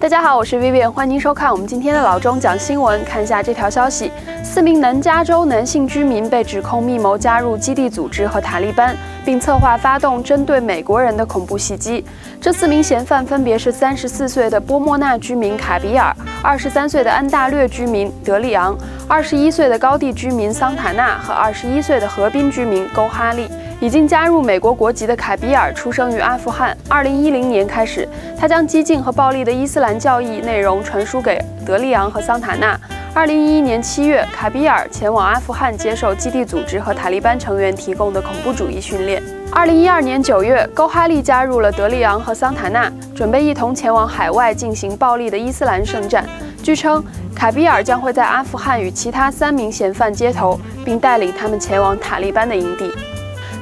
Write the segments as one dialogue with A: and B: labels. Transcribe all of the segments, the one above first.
A: 大家好，我是 Vivian，欢迎收看我们今天的老钟讲新闻。看一下这条消息：四名南加州男性居民被指控密谋加入基地组织和塔利班，并策划发动针对美国人的恐怖袭击。这四名嫌犯分别是三十四岁的波莫纳居民卡比尔、二十三岁的安大略居民德利昂、二十一岁的高地居民桑塔纳和二十一岁的河滨居民沟哈利。已经加入美国国籍的卡比尔出生于阿富汗。二零一零年开始，他将激进和暴力的伊斯兰教义内容传输给德利昂和桑塔纳。二零一一年七月，卡比尔前往阿富汗接受基地组织和塔利班成员提供的恐怖主义训练。二零一二年九月，高哈利加入了德利昂和桑塔纳，准备一同前往海外进行暴力的伊斯兰圣战。据称，卡比尔将会在阿富汗与其他三名嫌犯接头，并带领他们前往塔利班的营地。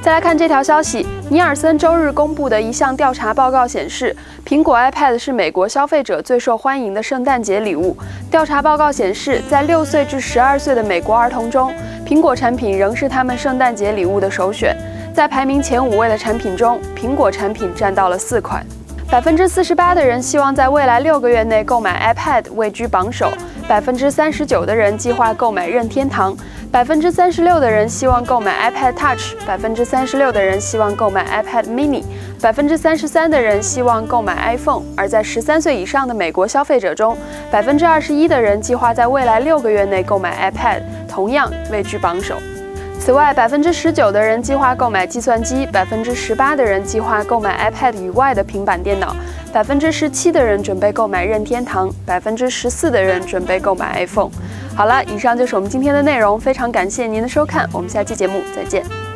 A: 再来看这条消息，尼尔森周日公布的一项调查报告显示，苹果 iPad 是美国消费者最受欢迎的圣诞节礼物。调查报告显示，在六岁至十二岁的美国儿童中，苹果产品仍是他们圣诞节礼物的首选。在排名前五位的产品中，苹果产品占到了四款。百分之四十八的人希望在未来六个月内购买 iPad，位居榜首。百分之三十九的人计划购买任天堂。百分之三十六的人希望购买 iPad Touch，百分之三十六的人希望购买 iPad Mini，百分之三十三的人希望购买 iPhone。而在十三岁以上的美国消费者中，百分之二十一的人计划在未来六个月内购买 iPad，同样位居榜首。此外，百分之十九的人计划购买计算机，百分之十八的人计划购买 iPad 以外的平板电脑，百分之十七的人准备购买任天堂，百分之十四的人准备购买 iPhone。好了，以上就是我们今天的内容，非常感谢您的收看，我们下期节目再见。